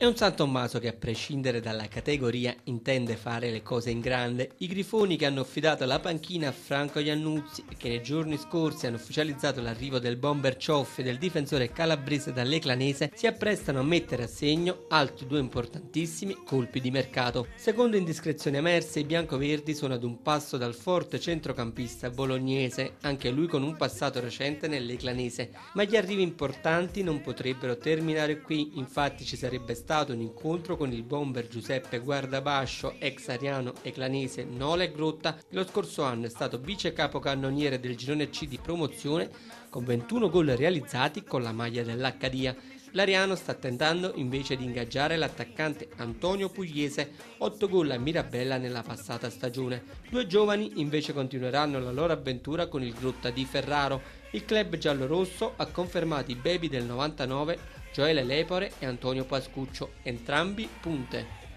È un San Tommaso che a prescindere dalla categoria intende fare le cose in grande. I grifoni che hanno affidato la panchina a Franco Iannuzzi e che nei giorni scorsi hanno ufficializzato l'arrivo del bomber Cioffi e del difensore calabrese dall'Eclanese si apprestano a mettere a segno altri due importantissimi colpi di mercato. Secondo indiscrezioni emerse, i biancoverdi sono ad un passo dal forte centrocampista bolognese, anche lui con un passato recente nell'Eclanese, ma gli arrivi importanti non potrebbero terminare qui, infatti ci sarebbe stato stato un incontro con il bomber Giuseppe Guardabascio, ex ariano eclanese Nole Grotta, che lo scorso anno è stato vice capocannoniere del girone C di promozione con 21 gol realizzati con la maglia dell'Accadia. L'Ariano sta tentando invece di ingaggiare l'attaccante Antonio Pugliese, 8 gol a Mirabella nella passata stagione. Due giovani invece continueranno la loro avventura con il Grotta di Ferraro. Il club giallorosso ha confermato i baby del 99 Gioele Lepore e Antonio Pascuccio, entrambi punte.